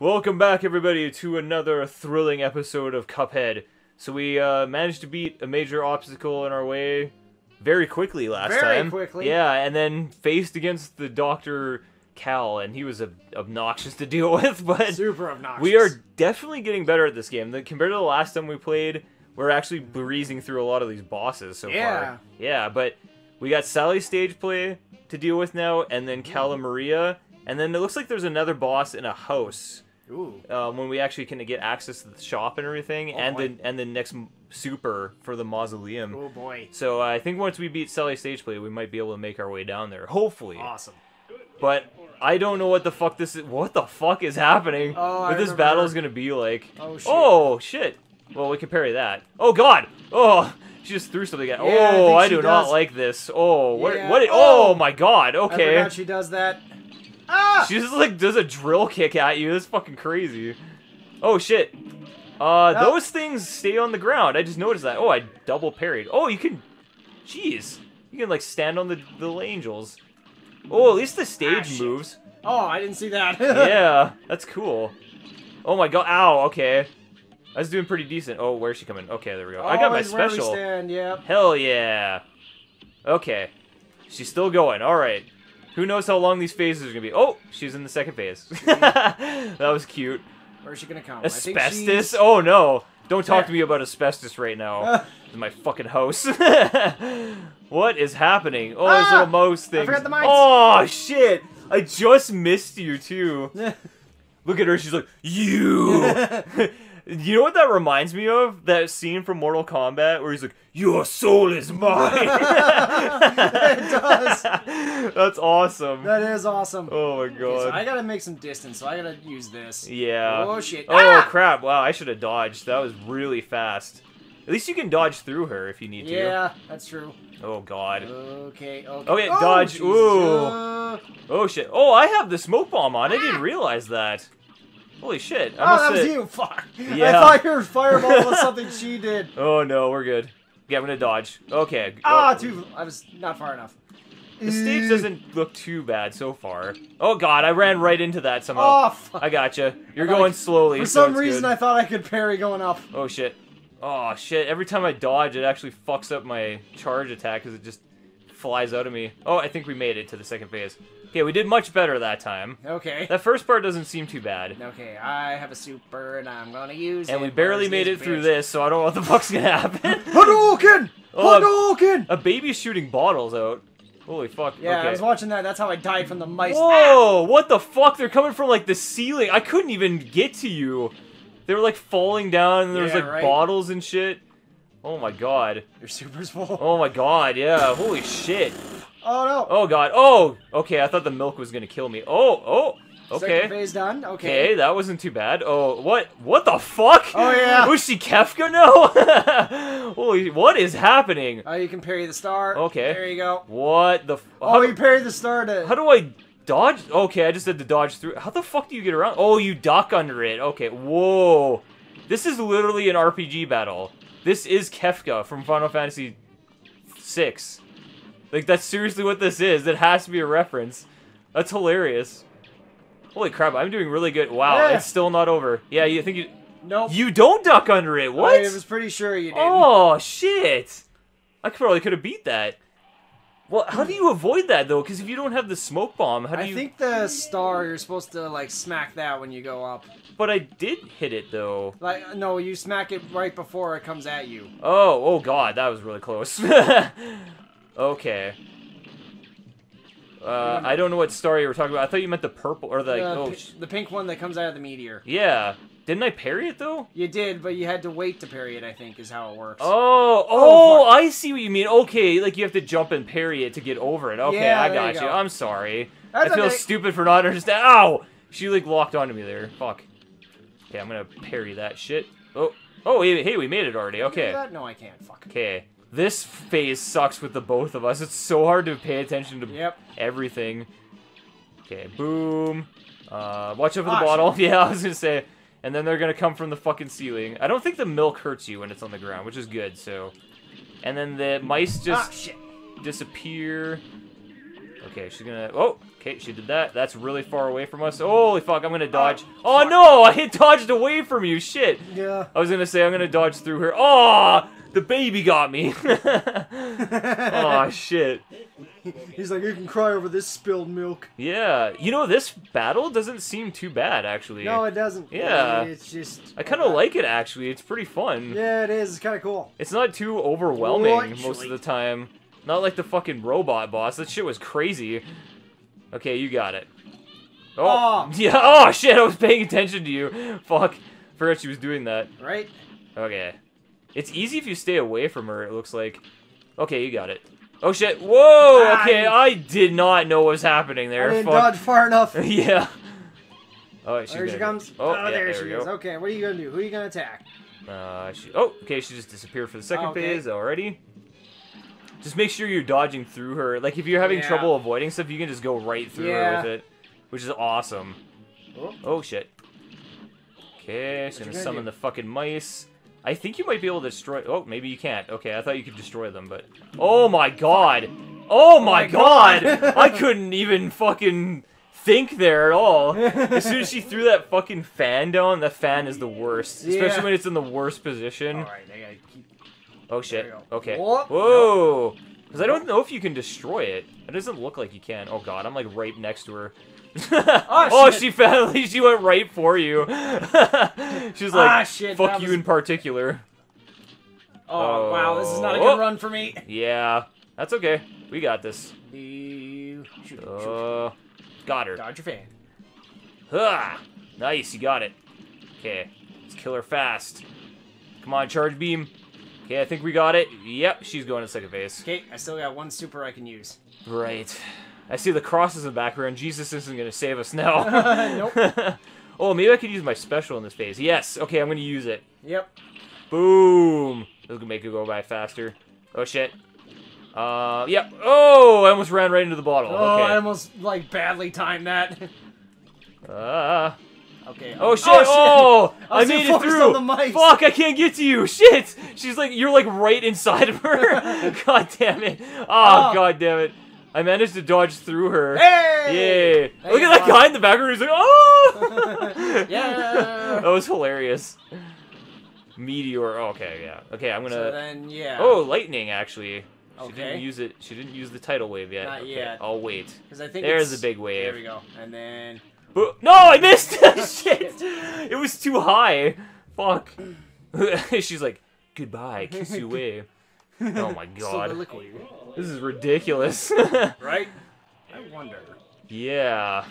Welcome back, everybody, to another thrilling episode of Cuphead. So we uh, managed to beat a major obstacle in our way very quickly last Very time. quickly. Yeah, and then faced against the Doctor Kahl, and he was ob- obnoxious to deal with. But Super obnoxious. we are definitely getting better at this game. The, compared to the last time we played, we're actually breezing through a lot of these bosses so Yeah. far. Yeah, Yeah, but we got Sally's Stageplay to deal with now, and then Cala Maria, and then it looks like there's another boss in a house Ooh. um, when we actually can get access to the shop and everything, Oh, and boy. the and the next super for the mausoleum. Oh boy. So uh, I think once we beat Sally Stageplay, we might be able to make our way down there, hopefully. Awesome. But I don't know what the fuck this is. What the fuck is happening? Oh, I this battle is gonna be like? Oh, shit. Oh shit. Well, we can parry that. Oh god. Oh, she just threw something at. Yeah, oh, I, she do not like this. Oh, what? Yeah. What? Oh. Oh. my god. I Okay. forgot she does that. Ah! She just like does a drill kick at you. That's fucking crazy. Oh shit. Uh, Oh. those things stay on the ground. I just noticed that. Oh, I double parried. Oh, you can. Jeez. You can like stand on the the angels. Oh, at least the stage Ah, moves. Oh, I didn't see that. yeah, that's cool. Oh my god. Ow. Okay. I was doing pretty decent. Oh, where's she coming? Okay, there we go. I got my Always where we special. stand, yeah. Hell yeah. Okay. She's still going. All right. Who knows how long these phases are gonna be? Oh, she's in the second phase. that was cute. Where's she gonna come? I think Asbestos? Oh no! Don't talk to me about asbestos right now. Ah. in my fucking house. what is happening? Oh, this Ah! little mouse thing. forgot the mics. Oh shit! I just missed you too. Look at her. She's like, you. You know what that reminds me of? That scene from Mortal Kombat where he's like, your soul is mine. it does. That's awesome. That is awesome. Oh my Okay, so god. I gotta make some distance, so I gotta use this. Yeah. Oh shit. Oh Ah! crap! Wow, I should have dodged. That was really fast. At least you can dodge through her if you need to. Yeah, that's true. Oh god. Okay, okay. Oh, yeah, dodge. Jesus. Ooh. Uh, Oh shit. Oh, I have the smoke bomb on. I didn't realize that. Holy shit. I oh, that was you. Fuck. Yeah. I thought your fireball was something she did. Oh no, we're good. Yeah, I'm gonna dodge. Okay. Ah, oh, too. I was not far enough. The stage doesn't look too bad so far. Oh god, I ran right into that somehow. Oh, fuck. I gotcha. You're I going could- slowly. For so some reason, good. I thought I could parry going up. Oh shit. Oh shit. Every time I dodge, it actually fucks up my charge attack because it just flies out of me. Oh, I think we made it to the second phase. Okay, we did much better that time. Okay. That first part doesn't seem too bad. Okay, I have a super and I'm gonna use it. And we barely made it through this, so I don't know what the fuck's gonna happen. Hadouken! Oh, Hadouken! A baby's shooting bottles out. Holy fuck. Yeah, okay. I was watching that. That's how I died from the mice. Whoa! What the fuck? They're coming from like the ceiling. I couldn't even get to you. They were like falling down, and there was like right. bottles and shit. Oh my god. Your super's full. Oh my god. Yeah. Holy shit. Oh no. Oh god. Oh. Okay. I thought the milk was gonna kill me. Oh. Oh. Second Okay. phase done. Okay. Okay, that wasn't too bad. Oh, what? What the fuck? Oh, yeah. Was she Kefka now? Holy, what is happening? Oh, you can parry the star. Okay. There you go. What the? f- Oh, how, you parried the star to. how do I dodge? Okay, I just had to dodge through. How the fuck do you get around? Oh, you duck under it. Okay. Whoa. This is literally an RPG battle. This is Kefka from Final Fantasy VI. Like that's seriously what this is. It has to be a reference. That's hilarious. Holy crap! I'm doing really good. Wow, Yeah. it's still not over. Yeah, you think you Nope. you don't duck under it? What? I was pretty sure you did. Oh shit! I probably could have beat that. Well, how do you avoid that though? Because if you don't have the smoke bomb, how do I you? I think the star you're supposed to like smack that when you go up. But I did hit it though. Like no, you smack it right before it comes at you. Oh, oh god, that was really close. okay. Uh, I don't know what star you were talking about. I thought you meant the purple or the the, oh, the pink one that comes out of the meteor. yeah. Didn't I parry it though? You did, but you had to wait to parry it. I think is how it works. Oh, oh, Oh, I see what you mean. Okay, like you have to jump and parry it to get over it. Okay, Yeah, I got you go. I'm sorry. That's I feel okay. stupid for not understanding. Ow! She like locked onto me there. Fuck. Okay, I'm gonna parry that shit. Oh, oh, hey, hey, we made it already. Can you do Okay? No, I can't. Fuck. okay. This phase sucks with the both of us. It's so hard to pay attention to Yep. everything. Okay, boom. Uh, watch out for the Ah, bottle. Yeah, I was gonna say. And then they're gonna come from the fucking ceiling. I don't think the milk hurts you when it's on the ground, which is good. So, and then the mice ah, just shit. disappear. Okay, she's gonna. Oh, okay, she did that. That's really far away from us. Holy fuck, I'm gonna dodge. Ah, oh no, I hit dodged away from you. Shit. Yeah. I was gonna say I'm gonna dodge through her. Oh, the baby got me. oh shit. He's like, you can cry over this spilled milk. Yeah, you know this battle doesn't seem too bad actually. No, it doesn't. Yeah. It's just. I kind of like it actually. It's pretty fun. Yeah, it is. It's kind of cool. It's not too overwhelming most of the time. Not like the fucking robot boss. That shit was crazy. Okay, you got it. Oh, Oh. yeah. Oh shit! I was paying attention to you. Fuck. Forgot she was doing that. Right? Okay. It's easy if you stay away from her. It looks like. Okay, you got it. Oh shit! Whoa! Okay, I did not know what was happening there. I didn't Fuck. dodge far enough. yeah. Oh, she's there she comes. Oh, Oh, yeah, there, there she is. go. Okay, what are you gonna do? Who are you gonna attack? Uh, she, oh, okay, she just disappeared for the second okay. phase already. Just make sure you're dodging through her. Like, if you're having Yeah. trouble avoiding stuff, you can just go right through her with it, which is awesome. Oh. Oh, shit. Okay, she's gonna gonna summon do? the fucking mice. I think you might be able to destroy. Oh, maybe you can't. Okay, I thought you could destroy them, but. Oh my god! Oh my oh my god! God. I couldn't even fucking think there at all. As soon as she threw that fucking fan down, the fan is the worst. Especially Yeah. when it's in the worst position. Alright, I gotta keep. Oh shit. There you go. Okay. Whoa. Because I don't know if you can destroy it. It doesn't look like you can. Oh god, I'm like right next to her. oh, shit. she finally she went right for you. She's like, Ah, shit, fuck you was- in particular. Oh, wow, this is not a Oh. good run for me. Yeah, that's okay. We got this. Shoot, shoot. Uh, got her. Dodge your fan. Ah, nice, you got it. Okay, let's kill her fast. Come on, charge beam. Okay, I think we got it. Yep, she's going to second base. Okay, I still got one super I can use. Right. I see the crosses in the background. Jesus isn't going to save us now. Nope. oh, maybe I could use my special in this phase. Yes. Okay, I'm going to use it. Yep. Boom. This will make it go by faster. Oh, shit. Uh, yep. Oh, I almost ran right into the bottle. Oh, I almost like badly timed that. Uh, okay. oh, shit. Oh, I I, was too made it through. on the mice. Fuck, I can't get to you. Shit. She's like, you're like right inside of her. god damn it. Oh, Oh. god damn it. I managed to dodge through her. Hey! Yay! There Look at that guy in the background. He's like, oh! Yeah. that was hilarious. Meteor. Oh, okay, yeah. Okay, I'm gonna. So then, yeah. oh, lightning. Actually, she Okay. didn't use it. She didn't use the tidal wave yet. Not okay, yet. I'll wait. Because I think There's it's- the big wave. There we go. And then. Bo- no, I missed. Shit! It was too high. Fuck. She's like, goodbye, kiss you away. Oh my god, Soliloquy. This is ridiculous. Right? I wonder. yeah.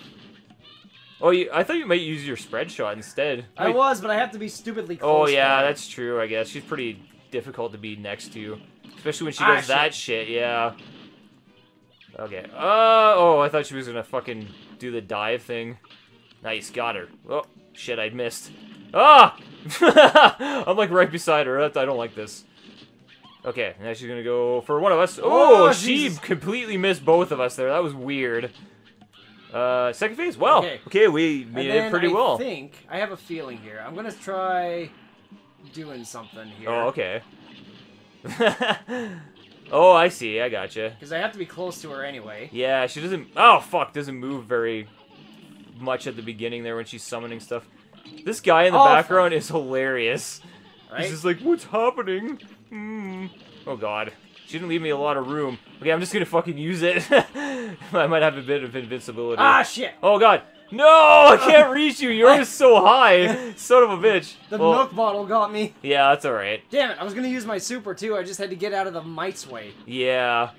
Oh, you, I thought you might use your spread shot instead. I Wait, was, but I have to be stupidly Oh yeah, for that's true. I guess she's pretty difficult to be next to, especially when she Ah, does that shit. Yeah. Okay. Uh oh, I thought she was gonna fucking do the dive thing. Nice, got her. Oh shit, I missed. Ah! I'm like right beside her. I don't like this. Okay, now she's gonna go for one of us. Oh, Oh, she Jesus. completely missed both of us there. That was weird. Uh, second phase. Well, okay, Okay. we made it pretty I well. think I have a feeling here. I'm gonna try doing something here. Oh, okay. oh, I see. I gotcha. Because I have to be close to her anyway. Yeah, she doesn't. Oh, fuck. Doesn't move very much at the beginning there when she's summoning stuff. This guy in the Oh, background is hilarious. Right? He's just like, what's happening? Hmm. Oh, God. She didn't leave me a lot of room. Okay, I'm just gonna fucking use it. I might have a bit of invincibility. ah, shit! Oh, God. No, I can't reach you. Yours is so high. Son of a bitch. The Well, milk bottle got me. Yeah, that's alright. Damn it! I was gonna use my super too. I just had to get out of the mite's way. Yeah.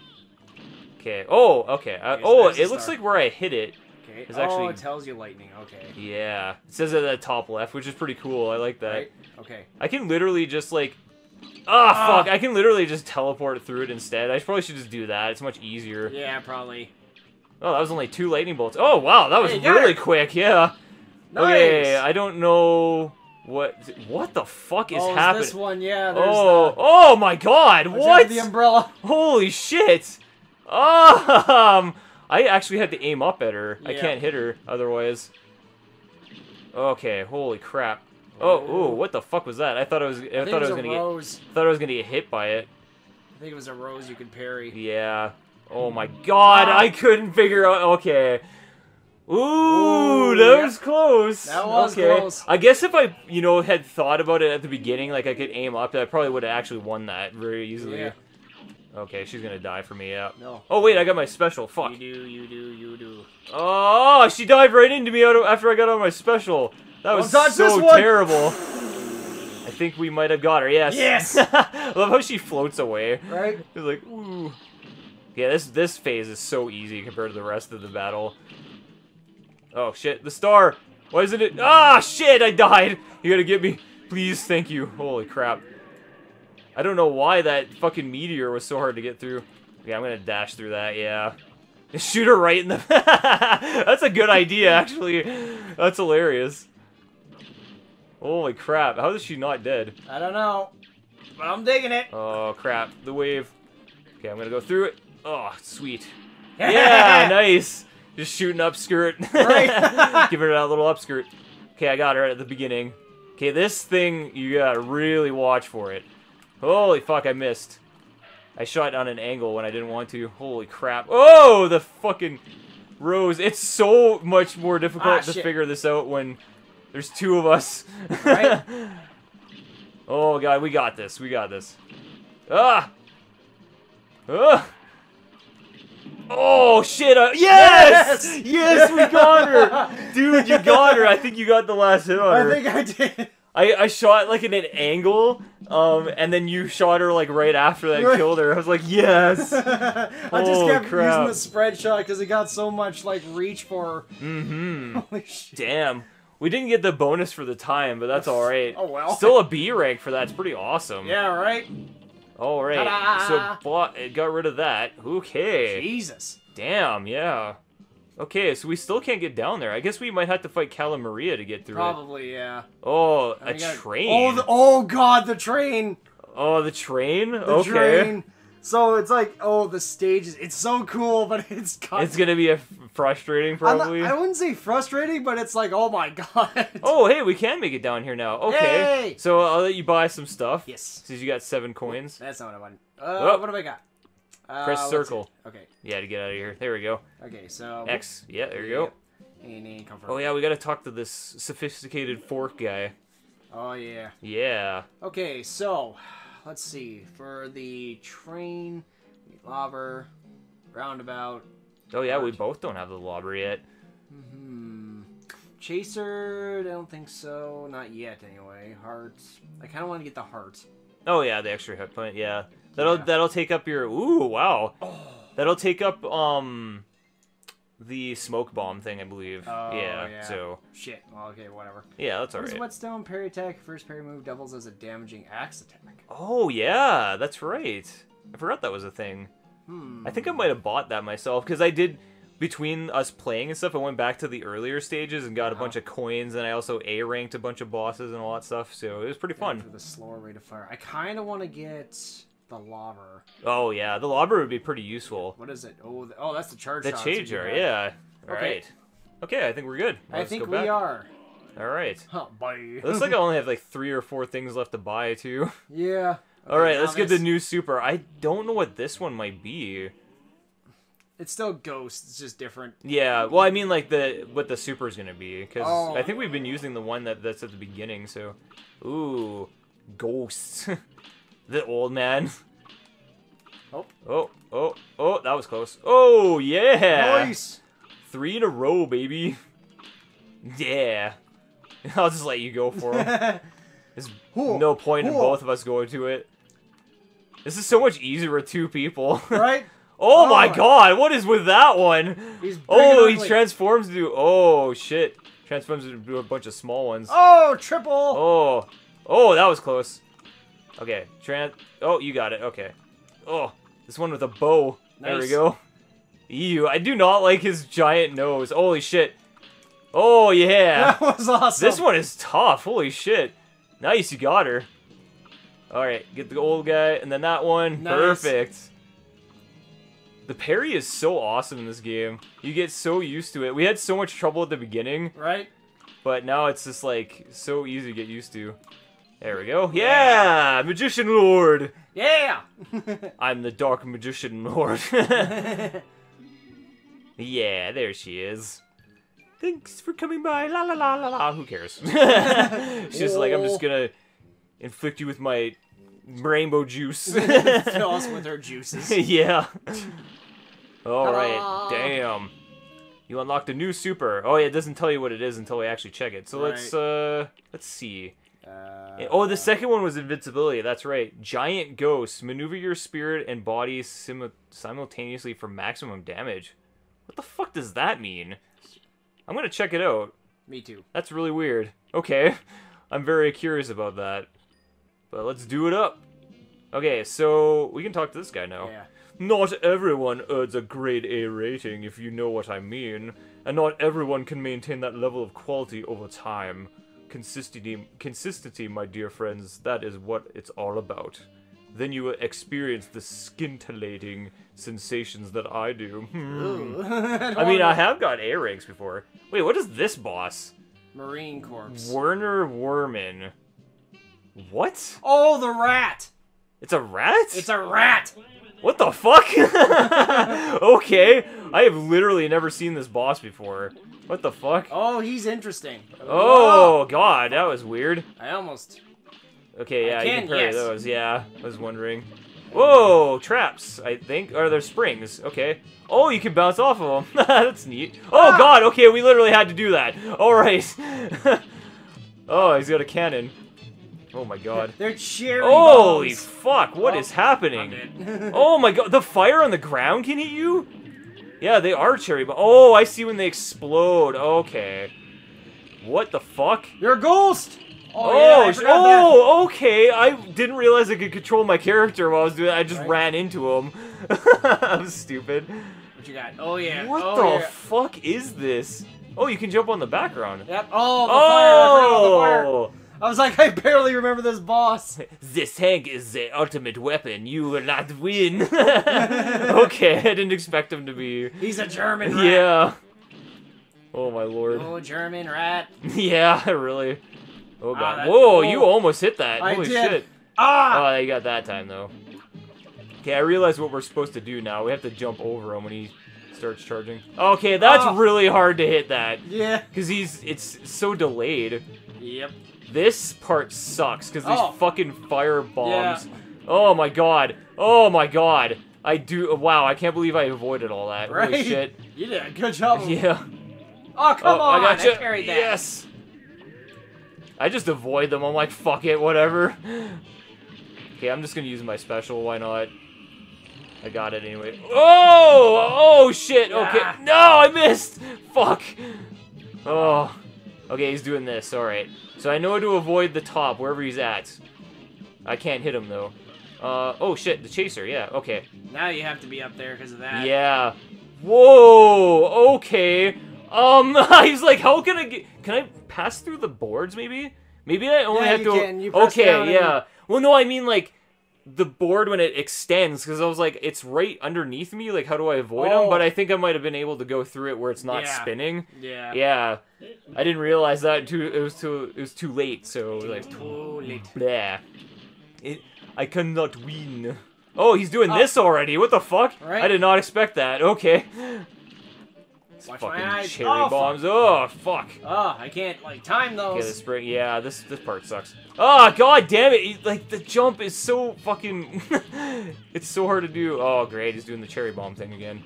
Okay. Oh, okay. Uh, oh, it looks like where I hit it. Okay. It's oh, actually- it tells you lightning. Okay. Yeah. It says it at the top left, which is pretty cool. I like that. Right. Okay. I can literally just like. Ah, Ah. fuck. I can literally just teleport through it instead. I probably should just do that. It's much easier. Yeah, probably. Oh, that was only two lightning bolts. Oh, wow. That was Hey, really it. quick. Yeah. Nice. Okay. I don't know what. What the fuck is oh, happening? this one? Yeah. There's Oh, the, oh my god. What? The umbrella. Holy shit! Um, I actually had to aim up at her. I can't hit her otherwise. Okay, holy crap. Oh, ooh, what the fuck was that? I thought I was. I, I thought it I was was gonna rose. get. Thought I was gonna get hit by it. I think it was a rose you could parry. Yeah. Oh my god, ah. I couldn't figure out. Okay. Ooh, Ooh, that yeah. was close. That was okay. close. I guess if I, you know, had thought about it at the beginning, like I could aim up, I probably would have actually won that very easily. Yeah. Okay, she's gonna die for me. Yeah. No. Oh wait, I got my special. Fuck. You do, you do, you do. Oh, she dived right into me after I got on my special. That was Don't touch so this one. terrible. I think we might have got her. Yes. Yes! I love how she floats away. Right? It's like, ooh. Yeah, this this phase is so easy compared to the rest of the battle. Oh shit, the star! Why isn't it? Ah, shit! I died. You gotta get me, please. Thank you. Holy crap! I don't know why that fucking meteor was so hard to get through. Yeah, I'm gonna dash through that. Yeah. Shoot her right in the. That's a good idea, actually. That's hilarious. Holy crap! How is she not dead? I don't know. But I'm digging it. Oh crap, the wave. Okay, I'm gonna go through it. Oh, sweet. Yeah, nice. Just shooting up skirt. Right. Give her that little up skirt. Okay, I got her at the beginning. Okay, this thing, you gotta really watch for it. Holy fuck, I missed. I shot on an angle when I didn't want to. Holy crap. Oh, the fucking rose. It's so much more difficult Ah, to shit. figure this out when there's two of us. Right? oh, God, we got this. We got this. Ah! Ah! Oh shit! Uh, yes! Yes! yes! we got her, dude. You got her. I think you got the last hit on her. I think I did. I, I shot like in an angle, um, and then you shot her like right after that and Right. killed her. I was like, yes. I just Holy kept crap. using the spread shot because it got so much like reach for. her. Mm-hmm. Holy shit. Damn. We didn't get the bonus for the time, but that's all right. Oh well. Still a B rank for that. It's pretty awesome. Yeah, right? All right. So blo- it got rid of that. Okay. Jesus. Damn. Yeah. Okay, so we still can't get down there. I guess we might have to fight Cala Maria to get through it. Probably, yeah. Oh, And a we got- train. Oh, the, oh god, the train. Oh, the train? The okay. train. So it's like, oh, the stages. It's so cool, but it's kind It's gonna be a f- frustrating, I'm not- probably. I wouldn't say frustrating, but it's like, oh my god. Oh, hey, we can make it down here now. Okay. So I'll let you buy some stuff. Yes. Since you got seven coins. That's not what I wanted. Uh, Oh. what have I got? Uh, Press circle. Okay. Yeah, to get out of here. There we go. Okay. So X. Yeah, there you go. And then confirm. Oh, yeah, we gotta talk to this sophisticated fork guy. Oh yeah. Yeah. Okay. So let's see. For the train, lobber, roundabout. Oh, yeah, we both don't have the lobber yet. Hmm. Chaser. I don't think so. Not yet, anyway. Heart. I kind of want to get the heart. Oh, yeah, the extra hit point. Yeah. That'll Yeah. that'll take up your. Ooh, wow. Oh. That'll take up um the smoke bomb thing, I believe. Oh, yeah, yeah. So Shit. Well, okay. Whatever. yeah, that's alright. whetstone parry attack? First parry move doubles as a damaging axe attack. Oh yeah, that's right. I forgot that was a thing. Hmm. I think I might have bought that myself because I did between us playing and stuff. I went back to the earlier stages and got a Uh-huh. bunch of coins, and I also a ranked a bunch of bosses and all that stuff. So it was pretty For fun. the slower rate of fire. I kind of want to get the lobber. Oh yeah, the lobber would be pretty useful. What is it? Oh, the, oh, that's the charge The shot. that's what you changer, got. yeah. All Okay. right. Okay, I think we're good. I Let's think go we are. All right. Huh, oh, bye. Looks like I only have like three or four things left to buy too. yeah. All right, Okay, let's get the new super. I don't know what this one might be. It's still Ghost. It's just different. Yeah, well, I mean, like the what the super is gonna be, because Oh. I think we've been using the one that that's at the beginning. So, ooh, ghosts, the old man. Oh. Oh, oh, oh, that was close. Oh yeah, Nice. three in a row, baby. Yeah, I'll just let you go for him. There's no point in both of us going to it. This is so much easier with two people. right? oh my Oh. god, what is with that one? Oh, he ugly. transforms into. Oh shit! Transforms into a bunch of small ones. Oh, triple. Oh, oh, that was close. Okay, trans. Oh, you got it. Okay. Oh, this one with a bow. There we go. Ew, I do not like his giant nose. Holy shit. Oh yeah. That was awesome. this one is tough. Holy shit. Nice, you got her. All right, get the old guy, and then that one. Nice. Perfect. The parry is so awesome in this game. You get so used to it. We had so much trouble at the beginning, Right? but now it's just like so easy to get used to. There we go. Yeah, Magician Lord. Yeah. I'm the Dark Magician Lord. yeah, there she is. Thanks for coming by. La la la la la. Who cares? She's like, I'm just gonna inflict you with my rainbow juice. Fill us with her juices. yeah. All right. Ta-da! Damn. You unlocked a new super. Oh yeah, it doesn't tell you what it is until we actually check it. So let's uh let's see. Uh, Oh, the second one was invincibility. That's right. Giant ghosts maneuver your spirit and body sim- simultaneously for maximum damage. What the fuck does that mean? I'm gonna check it out. me too. That's really weird. Okay, I'm very curious about that. But let's do it up. Okay, so we can talk to this guy now. Yeah. Not everyone earns a grade A rating, if you know what I mean. And not everyone can maintain that level of quality over time. Consistency, consistency, my dear friends, that is what it's all about. Then you will experience the scintillating sensations that I do. Hmm. I mean, I have got A ranks before. Wait, what is this boss? Murine Corps. Werner Werman. What? Oh, the rat! It's a rat? It's a rat! What the fuck? okay, I have literally never seen this boss before. What the fuck? Oh, he's interesting. Oh god, that was weird. I almost. Okay, yeah, I you can, can parry yes. those. Yeah, I was wondering. Whoa, traps, I think. Or they're springs. Okay. Oh, you can bounce off of them. That's neat. Oh Ah! god, okay, we literally had to do that. Alright. oh, he's got a cannon. Oh my god. They're cherry Holy bombs. fuck, What Oh, is happening? Oh my god, the fire on the ground can hit you? Yeah, they are cherry bomb. Oh, I see when they explode. Okay. What the fuck? You're a ghost! Oh, Oh, yeah, oh, that. oh, okay. I didn't realize I could control my character while I was doing it. I just Right. ran into him. I'm stupid. What you got? Oh, yeah. What oh, the yeah. fuck is this? Oh, you can jump on the background. Yep. Oh, the fire. I forgot about the fire. Oh! I was like, I barely remember this boss. This tank is the ultimate weapon. You will not win. okay, I didn't expect him to be. He's a German rat. Yeah. Oh my lord. Oh, German rat. Yeah, really. Oh Ah, god. that's Whoa, cool. you almost hit that. I Holy did. shit. Ah! Oh, you got that time though. Okay, I realize what we're supposed to do now. We have to jump over him when he starts charging. Okay, that's Ah. really hard to hit that. yeah. Cause he's it's so delayed. Yep. This part sucks because these Oh. fucking fire bombs. Oh my god. Oh my god. I do. Wow, I can't believe I avoided all that. Right. Holy shit. You did a good job. Yeah. Oh, come oh, on. I gotcha. parried that. Yes. I just avoid them. I'm like, fuck it, whatever. Okay, I'm just gonna use my special. Why not? I got it anyway. Oh! Oh shit! Okay. Ah. No, I missed. Fuck. Oh. Okay, he's doing this. All right. So I know to avoid the top wherever he's at. I can't hit him though. Uh. Oh shit! The chaser. Yeah. Okay. Now you have to be up there because of that. Yeah. Whoa. Okay. Um. He's like, how can I get? Can I pass through the boards? Maybe. Maybe I only Yeah, have you to. can. You okay. and- Yeah. Well, no. I mean like the board when it extends because I was like, it's right underneath me. Like, how do I avoid him? Oh. But I think I might have been able to go through it where it's not Yeah. spinning. Yeah. Yeah. I didn't realize that too. It was too. It was too late. So like. Too late. Blah. It, I cannot win. Oh, he's doing Oh. this already. What the fuck? Right. I did not expect that. Okay. These Watch my fucking eyes. cherry Oh, fuck. bombs. Oh, fuck. Oh, I can't like time Okay, the those. spring. Yeah, this this part sucks. Oh, god damn it. Like, the jump is so fucking... it's so hard to do. Oh, great. He's doing the cherry bomb thing again.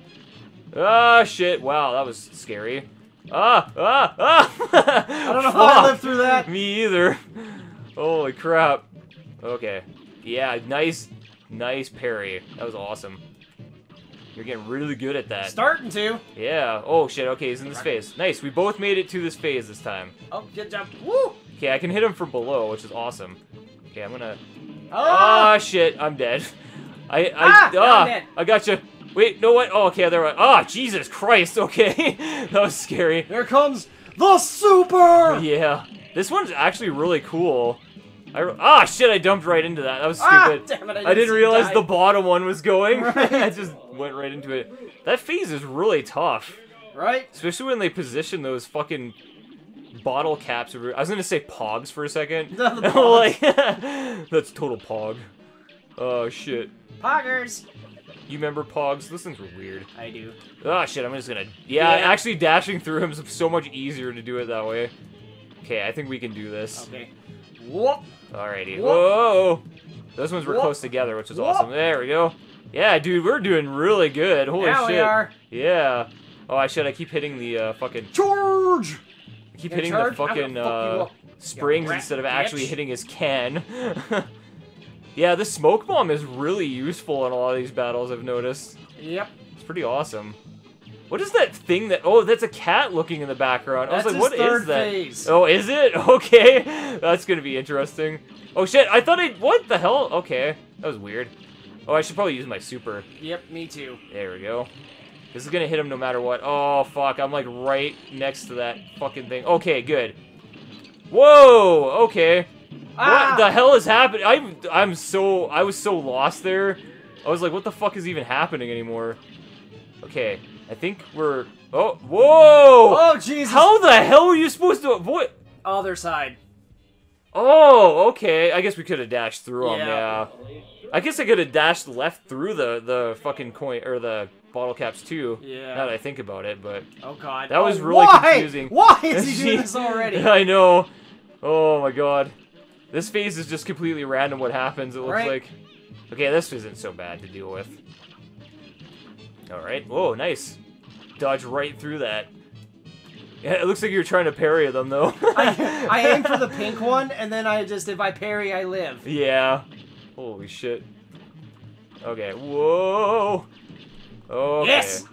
Ah, shit. Wow, that was scary. Ah, ah, ah! I don't know how I lived through that. Me either. Holy crap. Okay. Yeah, nice, nice parry. That was awesome. You're getting really good at that. Starting to. Yeah. Oh shit. Okay, he's in this phase. Nice. We both made it to this phase this time. Oh, good job. Woo! Okay, I can hit him from below, which is awesome. Okay, I'm gonna. Oh! Ah, shit. I'm dead. I I Ah, now I'm dead. I gotcha. Wait, no what? Oh, okay, there. I- Ah, Jesus Christ. Okay, that was scary. Here comes the super. Yeah, this one's actually really cool. I, ah, shit, I dumped right into that. That was Ah, stupid. damn it, I I didn't didn't realize the bottom one was going. Right. I just went right into it. That phase is really tough. Right? Especially when they position those fucking bottle caps. I was gonna say pogs for a second. The I'm like, that's total pog. Oh shit. Poggers. You remember pogs? Those things were weird. I do. Oh shit, I'm just gonna. Yeah, Yeah. actually dashing through him is so much easier to do it that way. Okay, I think we can do this. Okay. Whoop. Alrighty. Whoop. Whoa! Those ones were Whoop. close together, which is Whoop. awesome. There we go. Yeah, dude, we're doing really good. Holy now shit. we are. Yeah. Oh, I should. I keep hitting the uh, fucking. Charge. I keep In hitting charge? the fucking fuck uh, springs instead of actually hitting his can. yeah, this smoke bomb is really useful in a lot of these battles. I've noticed. Yep. It's pretty awesome. What is that thing that? Oh, that's a cat looking in the background. I was That's like, what is that? phase. Oh, is it? Okay, that's gonna be interesting. Oh shit! I thought I. What the hell? Okay, that was weird. Oh, I should probably use my super. Yep. Me too. There we go. This is gonna hit him no matter what. Oh fuck! I'm like right next to that fucking thing. Okay, good. Whoa! Okay. Ah! What the hell is happening? I'm I'm so I was so lost there. I was like, what the fuck is even happening anymore? Okay, I think we're. Oh, whoa! Oh Jesus. How the hell were you supposed to avoid? Other side. Oh, okay. I guess we could have dashed through them. Yeah. Yeah. I guess I could have dashed left through the the fucking coin or the bottle caps too. Yeah. Now that I think about it, but Oh God. That was Oh, really why? confusing. Why is he doing this already? I know. Oh my god. This phase is just completely random. What happens? It looks Right. like. Okay, this isn't so bad to deal with. All right. Whoa, nice. Dodge right through that. Yeah, it looks like you're trying to parry them though. I, I aim for the pink one, and then I just if I parry, I live. Yeah. Holy shit. Okay. Whoa. Okay. Yes.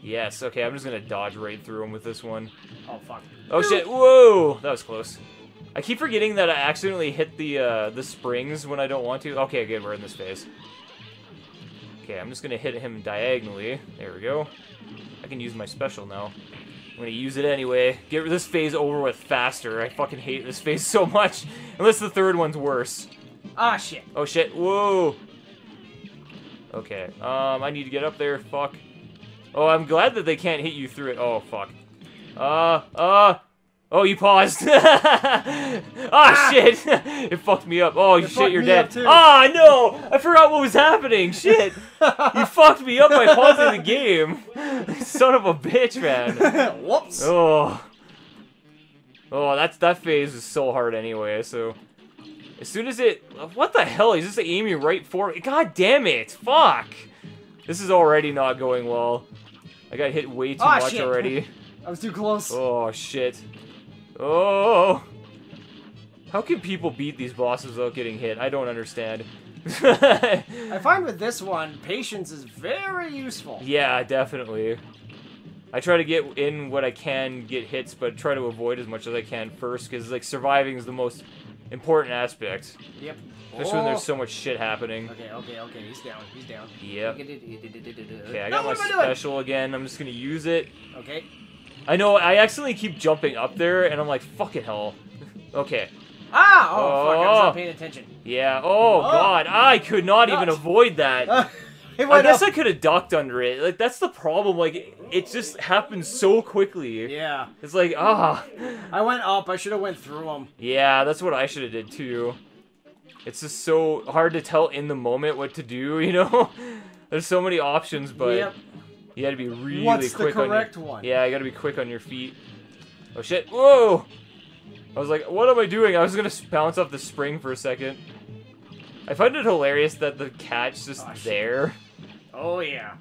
Yes. Okay. I'm just gonna dodge right through him with this one. Oh fuck. Oh shit! Whoa, that was close. I keep forgetting that I accidentally hit the uh, the springs when I don't want to. Okay, good. We're in this phase. Okay, I'm just gonna hit him diagonally. There we go. I can use my special now. I'm gonna use it anyway. Get this phase over with faster. I fucking hate this phase so much. Unless the third one's worse. Ah shit. Oh shit! Whoa. Okay. Um, I need to get up there. Fuck. Oh, I'm glad that they can't hit you through it. Oh fuck. Uh, uh. Oh, you paused. ah, shit! it fucked me up. Oh, It shit, you're dead. Ah, no! I forgot what was happening. Shit! you fucked me up by pausing the game. Son of a bitch, man. Whoops. Oh. Oh, that's that phase is so hard anyway, so as soon as it what the hell? He's just aiming right for. God damn it. Fuck. This is already not going well. I got hit way too Ah, much shit. already. I was too close. Oh shit. Oh. How can people beat these bosses without getting hit? I don't understand. I find with this one, patience is very useful. Yeah, definitely. I try to get in what I can get hits, but try to avoid as much as I can first, because like surviving is the most important aspect, Yep. especially when Oh. there's so much shit happening. Okay, okay, okay. He's down. He's down. Yep. Okay, I No, got my what doing? special again. I'm just gonna use it. Okay. I know I accidentally keep jumping up there, and I'm like, fucking hell. okay. Ah! Oh, fuck. I was Oh. not paying attention. Yeah. Oh, Oh. god, I could not even avoid that. Uh, it I guess up. I could have ducked under it. Like that's the problem. Like it, it just happens so quickly. Yeah. It's like ah. I went up. I should have went through him. Yeah, that's what I should have did too. It's just so hard to tell in the moment what to do, you know? There's so many options, but Yep. You gotta be really What's the quick on correct your... one? Yeah, you gotta be quick on your feet. Oh shit, whoa! I was like, what am I doing? I was gonna bounce off the spring for a second. I find it hilarious that the cat's just Oh, there. Oh, yeah.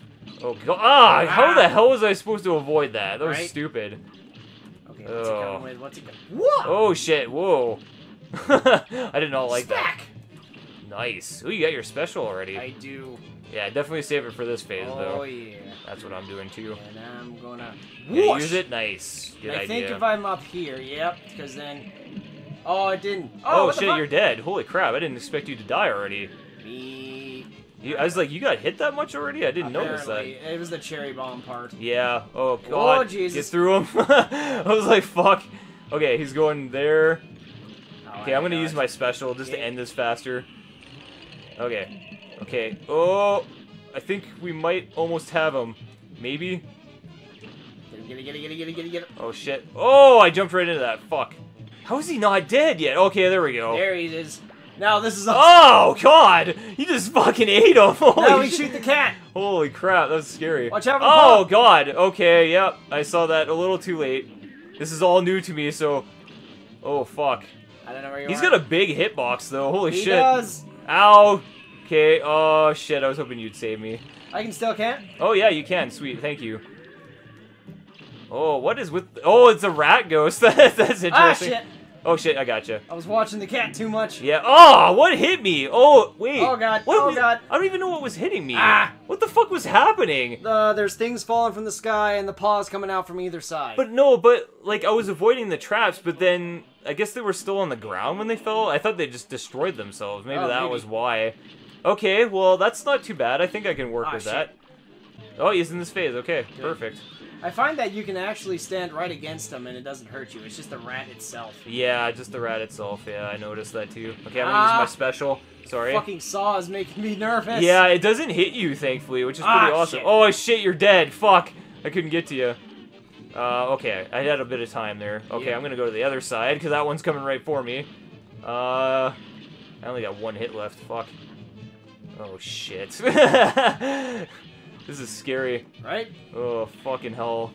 Oh god, ah, how Ah. the hell was I supposed to avoid that? That was Right? stupid. Okay, what's it Oh. with? What's it going Whoa! Oh shit, whoa. I did not like that. Nice. Ooh, you got your special already. I do. Yeah, definitely save it for this phase, Oh, though. Oh, yeah. That's what I'm doing, too. And I'm gonna Yeah, use it? Nice. Good I idea. think if I'm up here, yep, because then. Oh, it didn't. Oh, oh, shit, you're dead. Holy crap, I didn't expect you to die already. Me. You, I was like, you got hit that much already? I didn't notice that. Apparently, It was the cherry bomb part. Yeah. Oh, oh God. Oh, Jesus. Get through him. I was like, fuck. Okay, he's going there. Oh, Okay, I'm gonna use my special just to end this faster. Okay. Okay. Oh, I think we might almost have him. Maybe? Get it, get it, get it, get it, get it, get it. Oh shit. Oh, I jumped right into that. Fuck. How is he not dead yet? Okay, there we go. There he is. Now this is. Oh god! You just fucking ate him. Holy now we shit. shoot the cat. Holy crap, that was scary. Watch out Oh god. Okay, yep. I saw that a little too late. This is all new to me, so. Oh fuck. I don't know where you He's are. got a big hitbox though. Holy He shit. does. Ow. Okay. Oh shit. I was hoping you'd save me. I can still can't. Oh yeah, you can. Sweet. Thank you. Oh, what is with? Oh, it's a rat ghost. That's interesting. Ah shit! Oh shit, I gotcha. I was watching the cat too much. Yeah. Oh, what hit me? Oh wait. Oh, God. What Oh, was- God. I don't even know what was hitting me. Ah. What the fuck was happening? Uh, there's things falling from the sky and the paws coming out from either side. But no, but like I was avoiding the traps, but then I guess they were still on the ground when they fell. I thought they just destroyed themselves. Maybe Oh, that maybe. was why. Okay, well that's not too bad. I think I can work Ah, with shit. that. Oh, he's in this phase. Okay, Good. perfect. I find that you can actually stand right against them and it doesn't hurt you. It's just the rat itself. Yeah, just the rat itself. Yeah, I noticed that too. Okay, I'm gonna Ah. use my special. Sorry. Fucking saw is making me nervous. Yeah, it doesn't hit you, thankfully, which is Ah, pretty awesome. shit. Oh shit, you're dead. Fuck, I couldn't get to you. Uh, okay, I had a bit of time there. Okay, Yeah. I'm gonna go to the other side because that one's coming right for me. Uh, I only got one hit left. Fuck. Oh shit. this is scary. Right? Oh fucking hell.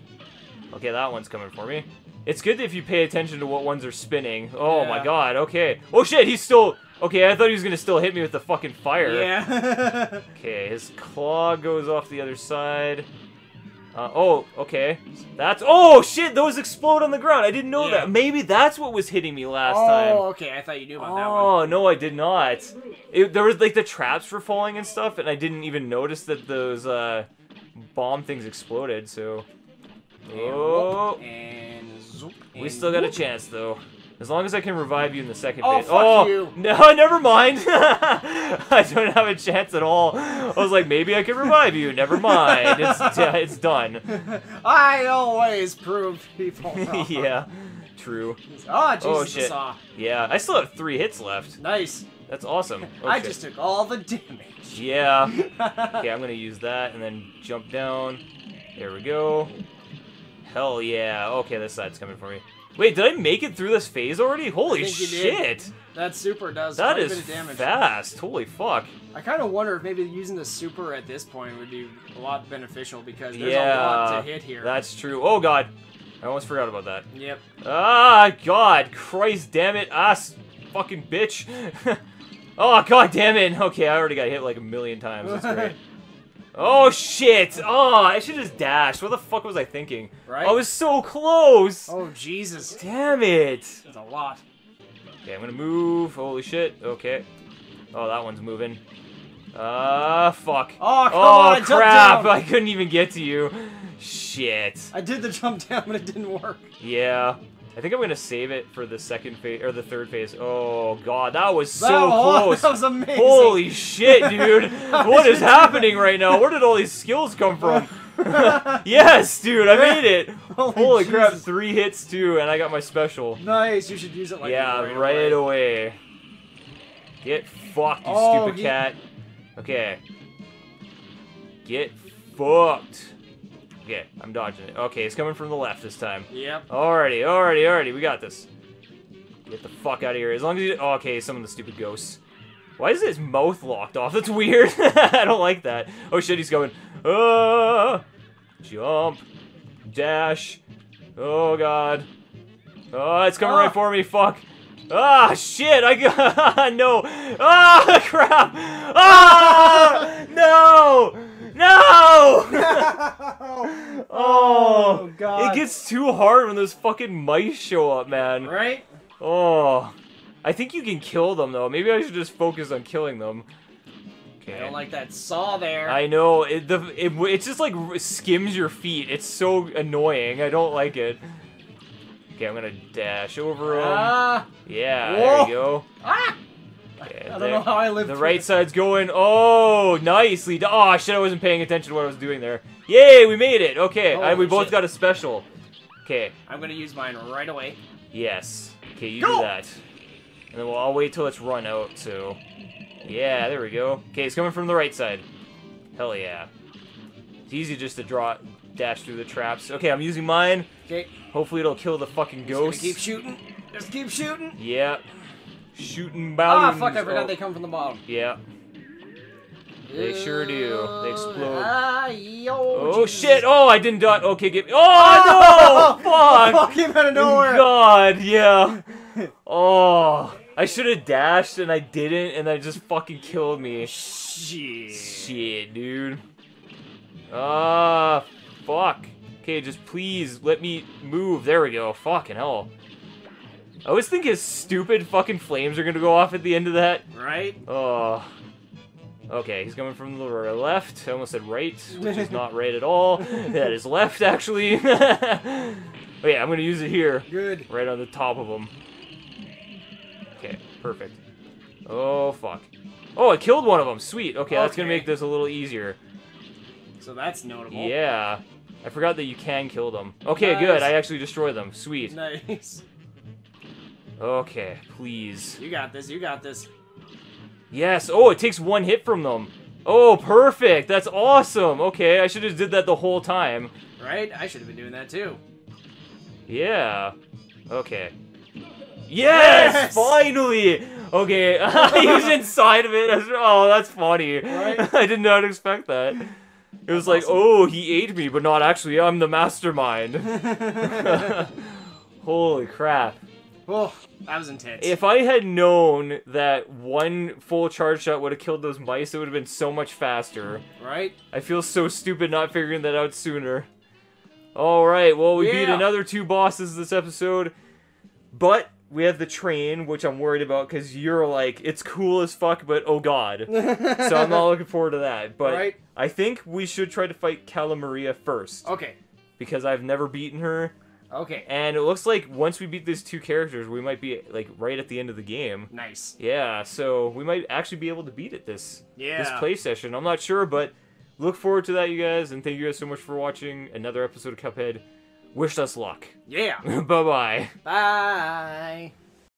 Okay, that one's coming for me. It's good if you pay attention to what ones are spinning. Oh my god. Okay. Oh shit, he's still. Okay, I thought he was gonna still hit me with the fucking fire. Yeah. Okay, his claw goes off the other side. Uh, oh, okay. That's oh shit! Those explode on the ground. I didn't know Yeah. that. Maybe that's what was hitting me last oh, time. Oh, okay. I thought you knew about that one. Oh no, I did not. It, there was like the traps were falling and stuff, and I didn't even notice that those uh, bomb things exploded. So, And oh, whoop, and zoop, we still got a chance though. As long as I can revive you in the second Oh, phase. fuck oh you. no, never mind. I don't have a chance at all. I was like, maybe I can revive you. Never mind. It's it's done. I always prove people wrong. yeah, true. Oh, Jesus, Oh, shit. saw. Yeah, I still have three hits left. Nice. That's awesome. Oh, I shit. just took all the damage. Yeah. Okay, I'm gonna use that and then jump down. There we go. Hell yeah. Okay, this side's coming for me. Wait, did I make it through this phase already? Holy think you did. shit! That super does That quite a bit of damage. fast. Holy fuck. I kind of wonder if maybe using the super at this point would be a lot beneficial because there's yeah. a lot to hit here. That's true. Oh god. I almost forgot about that. Yep. Ah, god. Christ damn it. Ah, s- fucking bitch. oh, god damn it. Okay, I already got hit like a million times. That's great. Oh shit! Oh, I should just dash. What the fuck was I thinking? Right? I was so close. Oh Jesus, Damn it! that's a lot. Okay, I'm gonna move. Holy shit. Okay. Oh, that one's moving. Ah, fuck. Oh, come oh on, crap! down. I couldn't even get to you. Shit. I did the jump down, but it didn't work. Yeah. I think I'm gonna save it for the second phase or the third phase. Oh god, that was so That was- close. That was amazing. Holy shit, dude! what is happening right now? Where did all these skills come from? yes, dude, I made it. Holy Holy crap, three hits too, and I got my special. Nice. You should use it like yeah, right, right, away. away. Get fucked, you Oh, stupid cat. Okay. Get fucked. Okay, I'm dodging it. Okay, it's coming from the left this time. Yep. Alrighty, alrighty, alrighty, we got this. Get the fuck out of here. As long as you. Oh, okay, some of the stupid ghosts. Why is his mouth locked off? That's weird. I don't like that. Oh shit, he's going. Ah! Jump. Dash. Oh god. Oh, it's coming Ah. right for me. Fuck. Ah, shit! I got no. Ah, crap! Ah, no, no! oh God. It gets too hard when those fucking mice show up, man. right. Oh. I think you can kill them, though. Maybe I should just focus on killing them. I don't like that saw there. I know. It, the, it, it just, like, skims your feet. It's so annoying. I don't like it. Okay, I'm gonna dash over them. Ah. yeah, Whoa. there you go. Ah. I don't know how I lived. The right it. side's going. Oh, nicely. Oh, shit, I wasn't paying attention to what I was doing there. Yay, we made it. Okay, Holy and we both got a special. Okay, I'm gonna use mine right away. yes. Okay, you Go! do that. And then we'll, I'll wait till it's run out, so... Yeah, there we go. Okay, it's coming from the right side. Hell yeah. It's easy just to draw... dash through the traps. Okay, I'm using mine. Okay. Hopefully it'll kill the fucking Just ghost. keep shooting. Just keep shooting. Yeah. Shooting Ah, balloons. fuck! I forgot Oh, they come from the bottom. Yeah. They sure do. They explode. Ah, yo, Oh Jesus. shit! Oh, I didn't dodge. Okay, get. Me. Oh no! Fuck! Fuck came out of nowhere. God, yeah. Oh, I should have dashed and I didn't, and that just fucking killed me. Shit. Shit, dude. Ah, fuck. Okay, just please let me move. There we go. Fucking hell. I always think his stupid fucking flames are gonna go off at the end of that. Right? Oh. Okay, he's coming from the left. I almost said right, which is not right at all. That is left, actually. oh yeah, I'm gonna use it here, Good. right on the top of him. Okay, perfect. Oh fuck. Oh, I killed one of them. Sweet. Okay, that's gonna make this a little easier. So that's notable. Yeah. I forgot that you can kill them. Okay, good. I actually destroyed them. Sweet. Nice. Okay, please. You got this. You got this. Yes. Oh, it takes one hit from them. Oh, perfect. That's awesome. Okay, I should have did that the whole time. Right? I should have been doing that too. Yeah. Okay. Yes! Yes! Finally! Okay, he was inside of it. Oh, that's funny. Right? I did not expect that. It was like, awesome. oh, he ate me, but not actually. I'm the mastermind. Holy crap. Oh, that was intense. If I had known that one full charge shot would have killed those mice, it would have been so much faster. right? I feel so stupid not figuring that out sooner. Alright, well, we beat another two bosses this episode. But we have the train, which I'm worried about because you're like, it's cool as fuck, but oh god. so I'm not looking forward to that. But Right. I think we should try to fight Cala Maria first. Okay. Because I've never beaten her. Okay. And it looks like once we beat these two characters, we might be like right at the end of the game. Nice. Yeah, so we might actually be able to beat it this Yeah. this play session. I'm not sure, but look forward to that, you guys. And thank you guys so much for watching another episode of Cuphead. Wish us luck. Yeah. bye bye. Bye.